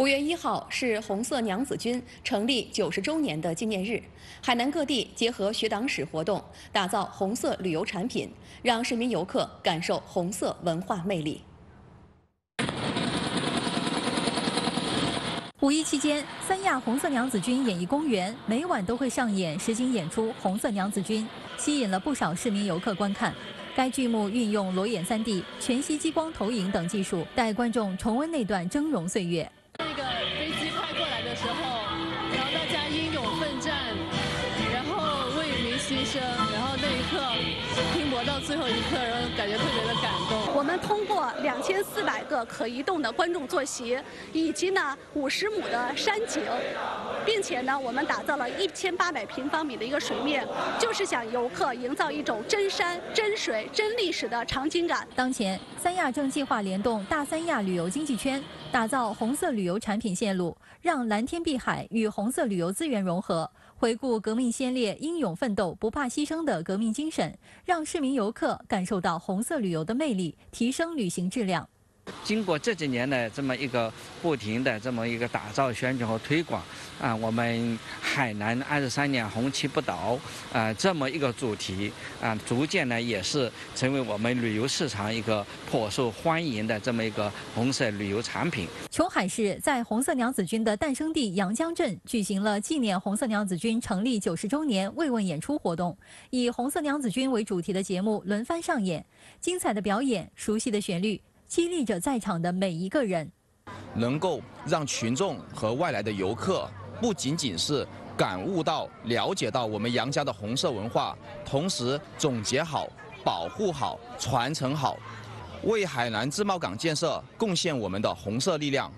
五月一号是红色娘子军成立九十周年的纪念日，海南各地结合学党史活动，打造红色旅游产品，让市民游客感受红色文化魅力。五一期间，三亚红色娘子军演艺公园每晚都会上演实景演出《红色娘子军》，吸引了不少市民游客观看。该剧目运用裸眼 3D、全息激光投影等技术，带观众重温那段峥嵘岁月。时候，然后大家英勇奋战，然后为民牺牲，到最后一刻，然后感觉特别的感动。我们通过两千四百个可移动的观众坐席，以及呢五十亩的山景，并且呢我们打造了一千八百平方米的一个水面，就是想游客营造一种真山、真水、真历史的场景感。当前，三亚正计划联动大三亚旅游经济圈。打造红色旅游产品线路，让蓝天碧海与红色旅游资源融合，回顾革命先烈英勇奋斗、不怕牺牲的革命精神，让市民游客感受到红色旅游的魅力，提升旅行质量。经过这几年的这么一个不停的这么一个打造、宣传和推广，啊，我们海南二十三年红旗不倒，啊，这么一个主题，啊，逐渐呢也是成为我们旅游市场一个颇受欢迎的这么一个红色旅游产品。琼海市在红色娘子军的诞生地阳江镇举行了纪念红色娘子军成立九十周年慰问演出活动，以红色娘子军为主题的节目轮番上演，精彩的表演，熟悉的旋律。激励着在场的每一个人，能够让群众和外来的游客不仅仅是感悟到、了解到我们杨家的红色文化，同时总结好、保护好、传承好，为海南自贸港建设贡献我们的红色力量。